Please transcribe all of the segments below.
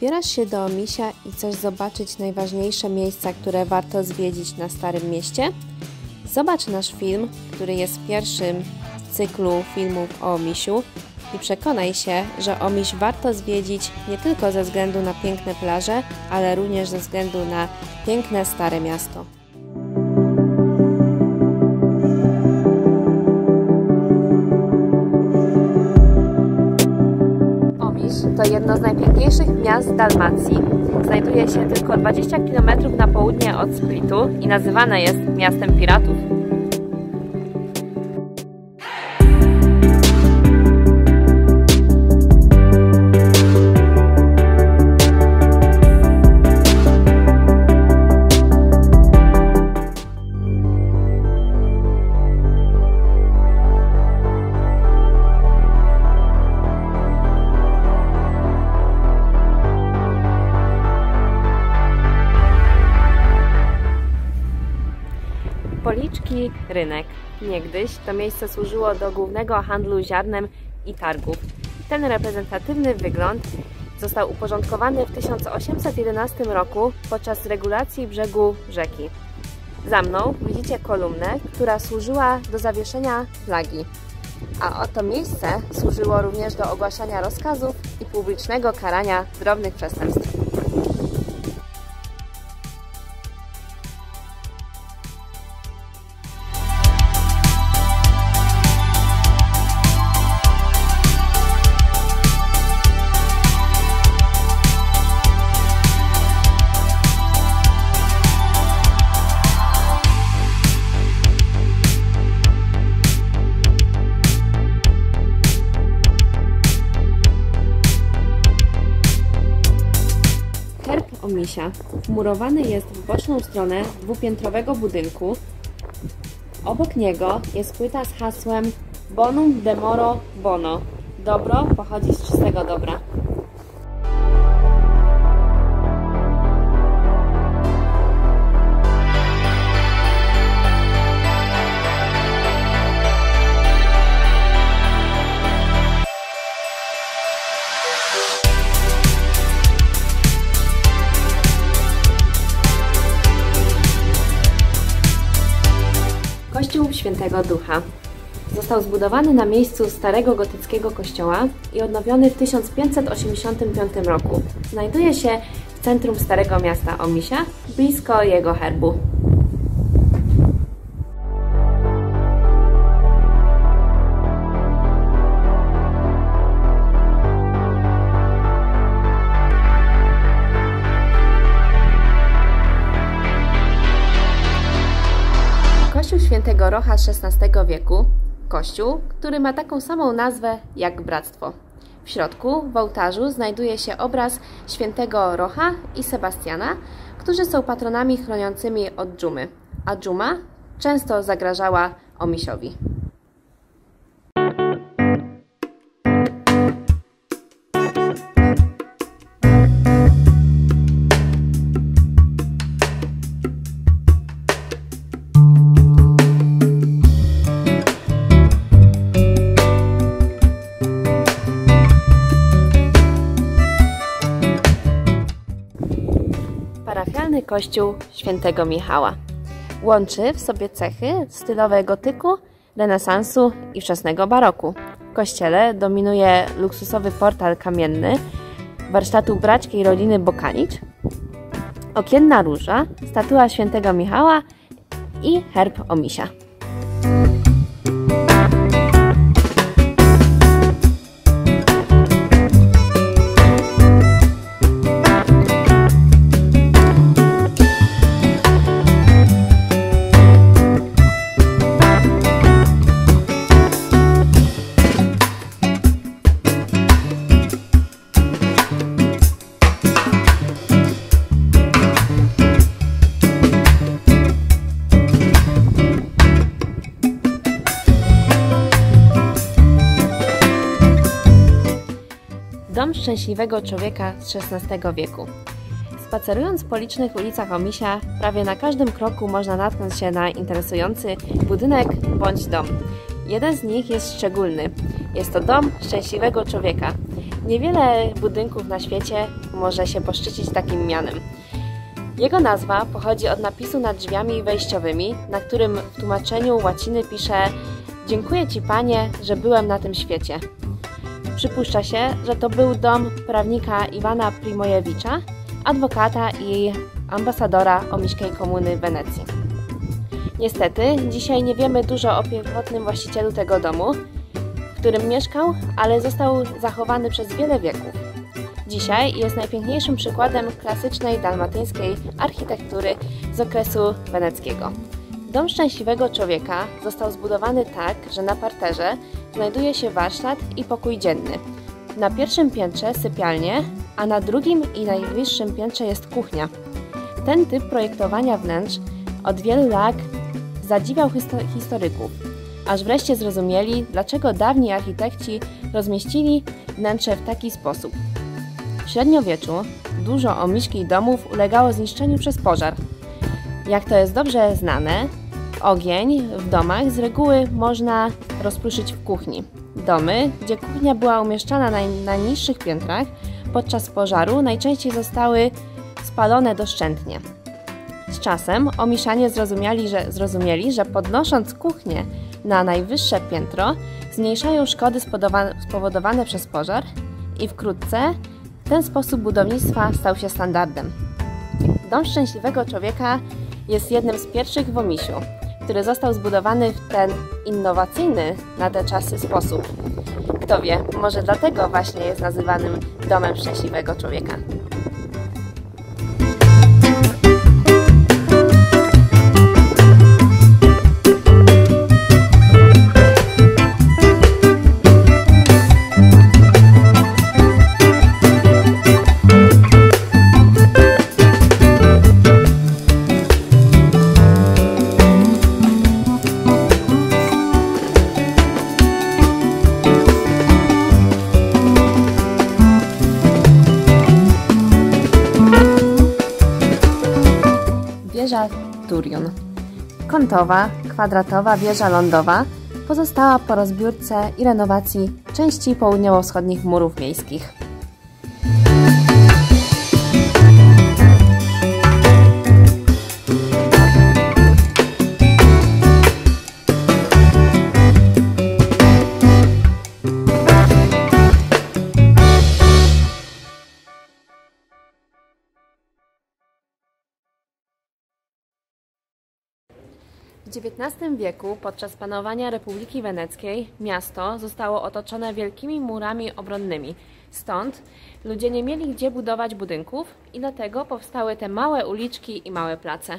Wybierasz się do Misia i chcesz zobaczyć najważniejsze miejsca, które warto zwiedzić na Starym Mieście? Zobacz nasz film, który jest pierwszym z cyklu filmów o Misiu i przekonaj się, że Omiś warto zwiedzić nie tylko ze względu na piękne plaże, ale również ze względu na piękne Stare Miasto. Jedno z najpiękniejszych miast Dalmacji. Znajduje się tylko 20 km na południe od Splitu i nazywane jest miastem piratów. Policzki Rynek. Niegdyś to miejsce służyło do głównego handlu ziarnem i targów. Ten reprezentatywny wygląd został uporządkowany w 1811 roku podczas regulacji brzegu rzeki. Za mną widzicie kolumnę, która służyła do zawieszenia flagi. A oto miejsce służyło również do ogłaszania rozkazów i publicznego karania drobnych przestępstw. Omisia wmurowany jest w boczną stronę dwupiętrowego budynku. Obok niego jest płyta z hasłem Bonum Demoro Bono. Dobro pochodzi z czystego dobra. Kościół Świętego Ducha. Został zbudowany na miejscu starego gotyckiego kościoła i odnowiony w 1585 roku. Znajduje się w centrum starego miasta Omisia, blisko jego herbu. Rocha XVI wieku, kościół, który ma taką samą nazwę jak bractwo. W środku, w ołtarzu, znajduje się obraz świętego Rocha i Sebastiana, którzy są patronami chroniącymi od dżumy, a dżuma często zagrażała Omisiowi. Kościół świętego Michała. Łączy w sobie cechy stylowe gotyku, renesansu i wczesnego baroku. W kościele dominuje luksusowy portal kamienny warsztatu braćkiej rodziny Bokanicz, okienna róża, statua świętego Michała i herb Omisia. Szczęśliwego człowieka z XVI wieku. Spacerując po licznych ulicach Omisia, prawie na każdym kroku można natknąć się na interesujący budynek bądź dom. Jeden z nich jest szczególny. Jest to dom szczęśliwego człowieka. Niewiele budynków na świecie może się poszczycić takim mianem. Jego nazwa pochodzi od napisu nad drzwiami wejściowymi, na którym w tłumaczeniu łaciny pisze Dziękuję Ci Panie, że byłem na tym świecie. Przypuszcza się, że to był dom prawnika Iwana Primojewicza, adwokata i ambasadora omiśkiej komuny Wenecji. Niestety, dzisiaj nie wiemy dużo o pierwotnym właścicielu tego domu, w którym mieszkał, ale został zachowany przez wiele wieków. Dzisiaj jest najpiękniejszym przykładem klasycznej dalmatyńskiej architektury z okresu weneckiego. Dom szczęśliwego człowieka został zbudowany tak, że na parterze znajduje się warsztat i pokój dzienny. Na pierwszym piętrze sypialnie, a na drugim i najwyższym piętrze jest kuchnia. Ten typ projektowania wnętrz od wielu lat zadziwiał historyków, aż wreszcie zrozumieli, dlaczego dawni architekci rozmieścili wnętrze w taki sposób. W średniowieczu dużo omiszki domów ulegało zniszczeniu przez pożar. Jak to jest dobrze znane, ogień w domach z reguły można rozpruszyć w kuchni. Domy, gdzie kuchnia była umieszczana na, na niższych piętrach, podczas pożaru najczęściej zostały spalone doszczętnie. Z czasem omiszanie zrozumieli, że, zrozumieli, że podnosząc kuchnię na najwyższe piętro, zmniejszają szkody spowodowane przez pożar i wkrótce ten sposób budownictwa stał się standardem. Dom szczęśliwego człowieka jest jednym z pierwszych w Omisiu, który został zbudowany w ten innowacyjny na te czasy sposób. Kto wie, może dlatego właśnie jest nazywanym domem szczęśliwego człowieka. 'Wieża Turion. Kątowa, kwadratowa wieża lądowa pozostała po rozbiórce i renowacji części południowo-wschodnich murów miejskich. W XIX wieku, podczas panowania Republiki Weneckiej, miasto zostało otoczone wielkimi murami obronnymi. Stąd ludzie nie mieli gdzie budować budynków i dlatego powstały te małe uliczki i małe place.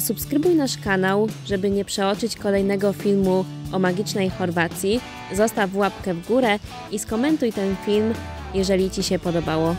Zasubskrybuj nasz kanał, żeby nie przeoczyć kolejnego filmu o magicznej Chorwacji. Zostaw łapkę w górę i skomentuj ten film, jeżeli Ci się podobało.